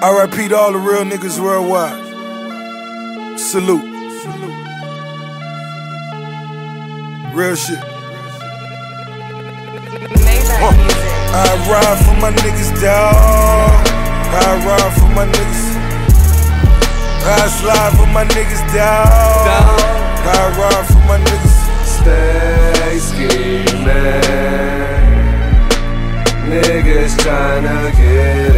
RIP to all the real niggas worldwide. Salute. Real shit. I ride for my niggas, dawg. I ride for my niggas. I slide for my niggas, dawg. I ride for my niggas. Stay scheming. Niggas tryna get at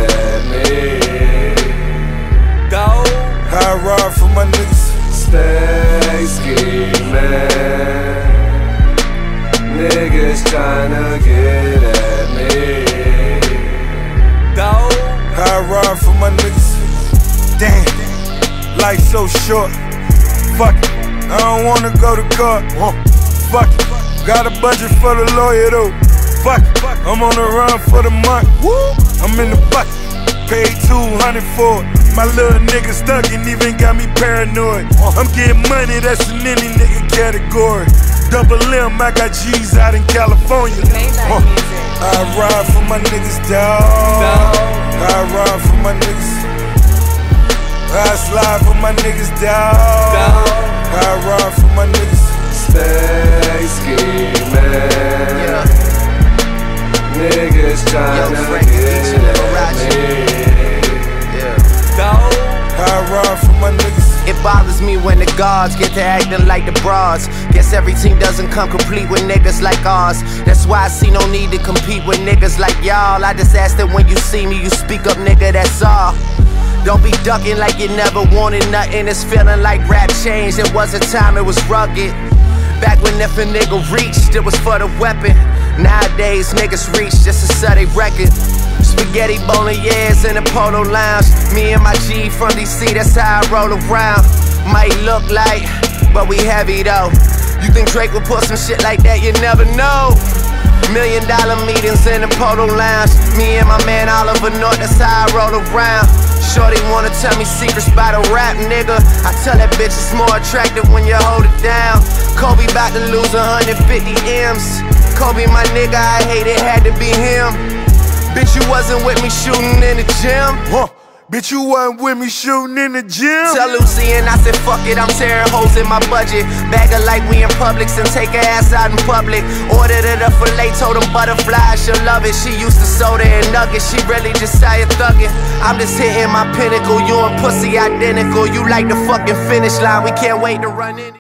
Niggas tryna get at me. Dog. I ride for my niggas. Damn, life so short. Fuck it, I don't wanna go to court. Fuck it, got a budget for the lawyer though. Fuck it, I'm on the run for the month. Woo! I'm in the bucket, paid 200 for it. My little nigga stuck and even got me paranoid. I'm getting money, that's in any nigga category. Double M, I got G's out in California. Maybach Uh. I ride for my niggas, dawg. I ride for my niggas. I slide for my niggas, dawg. I ride for my niggas. Stay scheming. Niggas tryna me when the guards get to acting like the bras. Guess every team doesn't come complete with niggas like ours. That's why I see no need to compete with niggas like y'all. I just ask that when you see me, you speak up, nigga, that's all. Don't be ducking like you never wanted nothing. It's feeling like rap changed. It was a time it was rugged. Back when if a nigga reached, it was for the weapon. Nowadays, niggas reach just to sell they record. Spaghetti bolognese in the polo lounge. Me and my G from DC, that's how I roll around. Might look like, but we heavy though. You think Drake would put some shit like that? You never know. Million dollar meetings in the polo lounge. Me and my man Oliver North, that's how I roll around. Shorty wanna tell me secrets about a rap nigga. I tell that bitch it's more attractive when you hold it down. Kobe about to lose 150 M's. Kobe, my nigga, I hate it, had to be him. Bitch, you wasn't with me shooting in the gym. Huh. Bitch, you wasn't with me shooting in the gym. Tell Lucian I said, fuck it, I'm tearing holes in my budget. Bag her like we in Publix and take her ass out in public. Ordered her the filet, told them butterflies, she'll love it. She used to soda and nuggets, she really just started thugging. I'm just hitting my pinnacle, you and pussy identical. You like the fucking finish line, we can't wait to run in.